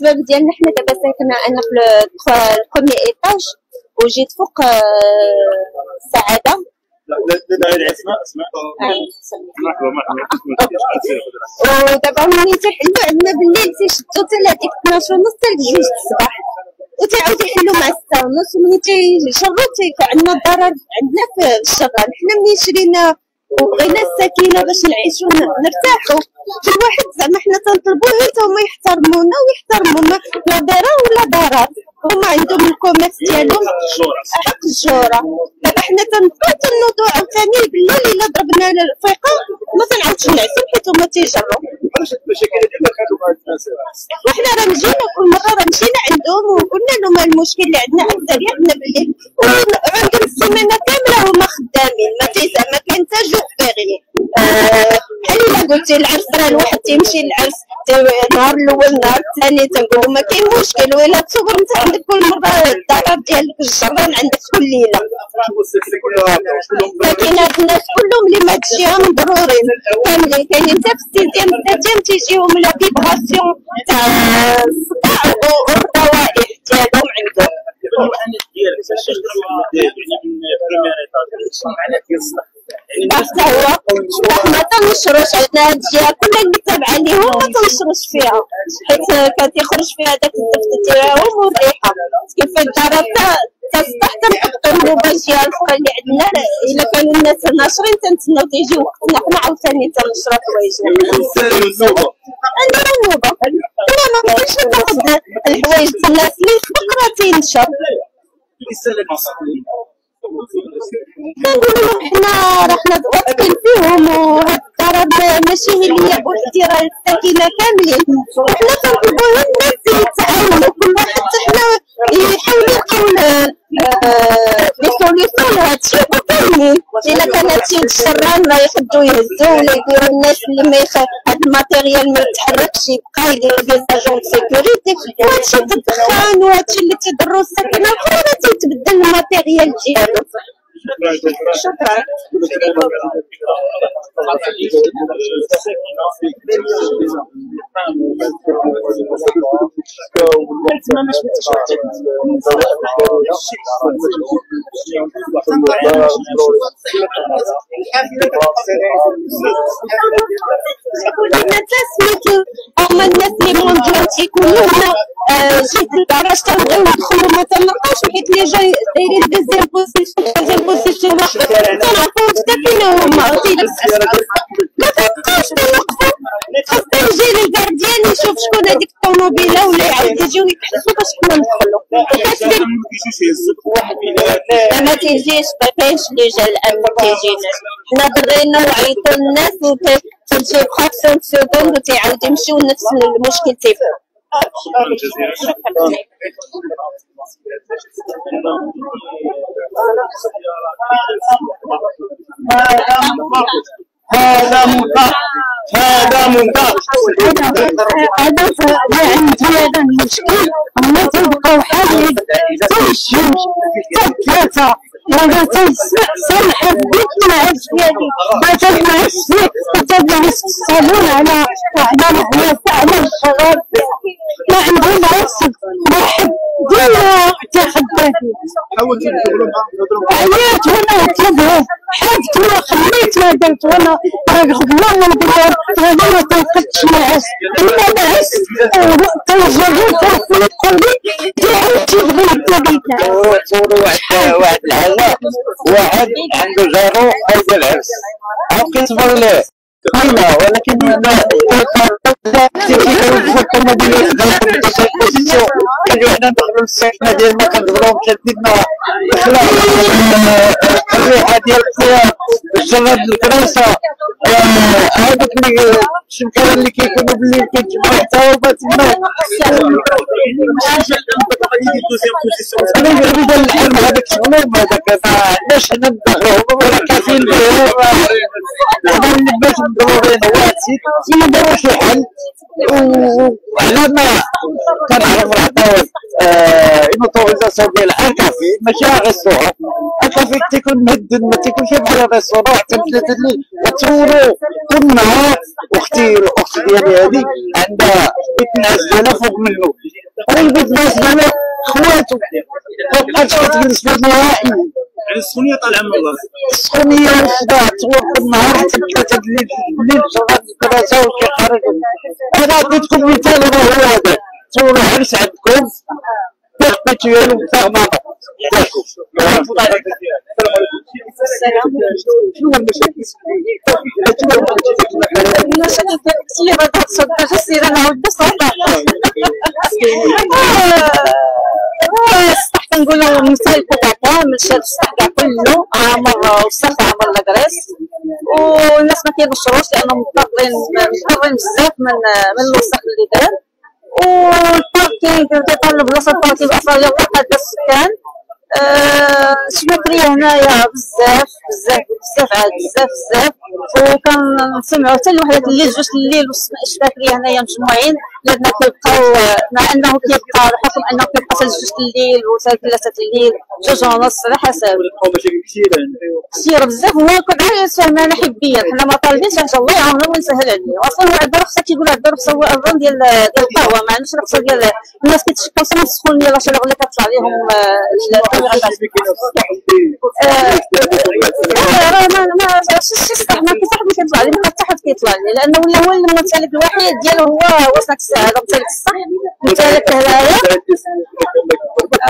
الأسباب ديالنا حنا دابا ساكنة أنا في البرومي ايطاج وجيت فوق السعادة. ودابا ملي تيحلوا عندنا بالليل تيشدوا حتى لهاديك 12 ونص حتى لجوج الصباح وتعاود يحلوا مع 6 ونص وملي تيجروا تيكون عندنا ضرر عندنا في الشغل. حنا ملي شرينا وبغينا السكينة باش نعيشوا نرتاحوا كل واحد زعما حنا تنطلبوا غير هما يحترمونا ويحترموا لا ضرر ولا ضرر. هما عندهم الكوميرس ديالهم. حق الجورة. دابا حنا تنبقاو تنوضوا عاوتاني بالليل إلا ضربنا الفيقه ما تنعاودش نعسو حيت هما تيجروا وحنا راه مجينا كل مرة راه مشينا عندهم وقلنا لهم المشكل اللي عندنا عندنا بالليل. وعندهم السيمانه كامله بحال قلتي العرس راه الواحد تيمشي للعرس النهار الأول النهار الثاني تنقول ما كاين مشكل ولا تصور أنت عندك كل مرة الدار ديالك الجران عندك كل ليلة. ساكنات الناس كلهم اللي ما تجيهم ضروري. كاملين كاينين حتى في ال sixième الساديام تيجيهم la vibration تاع الصداع والروائح ديالهم عندهم. حتى هو ما تنشروش عندنا هاد الجهه كلها اللي تابعه ليهم ما تنشروش فيها حيت كتخرج فيها داك الزفت ديالهم والريحه كيف الدار تسطح تنحطوا النوبه الاخرى اللي عندنا الا كانوا الناس ناشرين تنتسناو تيجي وقتنا حنا عاوتاني تنشرو حوايجنا عندنا النوبه لا ما بغيتش ناخذ الحوايج ديال الناس اللي راه تينشر كنقول لهم حنا راه حنا واثقين فيهم وهاد الضرب ماشي هي اللي بوحدي راه الساكنه كاملين. وحنا كنطلبوا الناس يتعاونوا كل واحد حتى حنا يحاولوا يلقاو لي solution لهادشي كاملين إلا كان هادشي الشران راه يحدوا يهزوا ولا يديروا الناس اللي ما يخ... هاد ال matériel ما يتحركش يبقى يديروا des agents sécurité وهادشي الدخان وهادشي اللي تيضروا الساكنة الأخرى راه تيتبدل الماتيريال ديالو هما الناس اللي مونديال تيكونوا جهه الكراج تنبغيو ندخلوا ما تنلقاوش حيت اللي جاي دايرين دوزيام بوزيسيون دوزيام بوزيسيون تنعرفوا حتى فين هما ما تنبقاوش تنوقفوا خاصنا يجي الكارديان يشوف شكون هذيك الطوموبيله ولا يعاود يجيو يكحسوا باش حنا ندخلوا ما تيجيش ما كاينش اللي جا الان ما تيجيناش حنا ضرينا وعيطوا للناس وتمشي فراكسيون سكوند وتيعاود يمشيو نفس المشكل تيبقى هذا منكر هذا منكر هذا عندي هذا المشكل هما تيبقاو حالين تيمشيو حتى ثلاثة ولا تنسمح بيت نعس ديالي ما تنعس فيه تنعس في الصالون على على على الشباب ما عندهم عصب واحد. ديما حاولتي تقولوا عيات وأنا طلبهم حاجت وأنا خليت ما درت وأنا والله نقول أنا ما تنقدش نعس إلا نعس تنجرب تقول لي تعاود تبغي الطبيب صوروا واحد واحد العلاق واحد عنده جارو هيدا العرس. عم كيصبر ليه ايوا ولكن كانوا حنا ندخلوا للساكنه ديالنا كنضربوا شديدنا الريحه ديال الثياب الشباب الكراسه هذوك اللي الشمكان اللي كيكونوا بالليل كيتجمعوا حتى هو تما أنا نريد الحلم هذاك شغلهم هذاك ما عندناش حنا ندخلوهم ولا كافي عارفين باش مضرورين هو هادشي ما داروش الحل وعلى ما كنعرف العطاول اون اوتوريزاسيون ديال ان كافي ماشي غير الكافي تيكون مهدد ما تيكونش بحال ريستورون حتى ثلاثة الليل كتصورو كل نهار أختي الاخت ديالي هادي عندها بيت الناس ديالها فوق منه والبيت الناس ديالها خواتو ما بقاتش كتجلس في نهائي يعني السخونيه طالعه من الله السخونية والصداع تصور كل نهار حتى ثلاثة الليل الليل شغال الدراسة وشي خارج. أنا عطيتكم مثال هو هذا. تصوروا حرس عندكم. تخبيتو ديالو تاع ماما صح كنقولوا مثال كامل شاد الصح كاع كله عامر وسط عامر لاكريس والناس ما كيبشروش لأنهم مضطرين مضطرين بزاف من من الوسط اللي دار. والباركينغ كيطلب بلاصة الباركينغ أصلا يلا قد السكان شبكرية هنايا بزاف بزاف بزاف عاد بزاف بزاف. وكنسمعوا حتى لوحدة الليل جوج الليل الشبكرية هنايا مجموعين لأننا كيبقاو مع أنه كيبقى بحكم أنه كيبقى حتى جوج الليل وحتى ثلاثة الليل جوج ونص على حسب مشاكل كثيره كثير بزاف هو حاجة يتفهمنا حبيا حنا ما طالبينش حاجة الله يعاوننا ويسهل عليه أصلا هو رخصة كيقول عنده رخصة هو أظن ديال ديال القهوة ما عندوش رخصة ديال الناس كيتشكاو صراحة السخون ديال شي اللي كتطلع لهم راه ما ما ما كيصح ما كيطلع لي ما حتى حد كيطلع لي لأنه ولا هو الممتلك الوحيد ديالو هو وسط الساعة ممتلك الصح ممتلك هنايا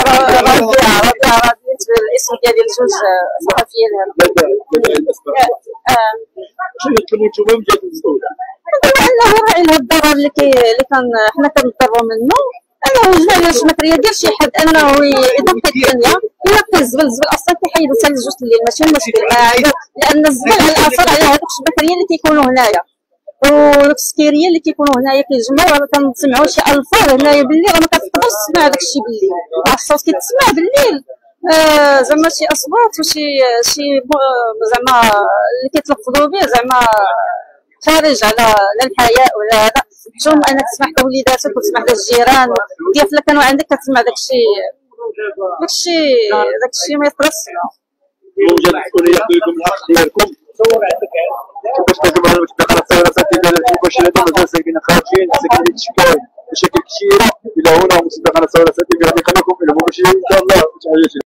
راه راه راه الاسم ديالي لجوج صحفيين شنو يطلبوا أنتم من جهه الدولة انه راعي لهذا الضرر اللي كي اللي كان حنا كنضروا منه انه يجمع لنا الشمكريه ديال شي حد انه ينقي الدنيا ينقي الزبل الزبل أصلا كيحيدو حتى لجوج الليل ماشي المشكل لأن الزبل على الأثر على هذوك الشبكريه اللي كيكونوا هنايا. ودوك السكيرية اللي كيكونوا هنايا كيجمعوا راه كنسمعوا شي ألفاظ هنايا بالليل راه ما كتقدرش تسمع داك الشيء بالليل. راه الصوت كيتسمع بالليل. آه زعما شي أصوات وشي شي زعما اللي كيتلفظوا به زعما خارج على لا الحياء ولا هذا. شوف انك تسمح لوليداتك وتسمح للجيران كيف كانوا عندك كتسمع داكشي داكشي داكشي ما يخلص يوجد مسؤوليه يعطيكم الحق ديالكم باش تجمعوا على على الثورات ديال المباشرة مازال ساكنين خارجين ساكنين تشكاو مشاكل كثيره إلى هنا مصدق على غادي نقنعكم إلى المباشرين إن شاء الله. تحياتي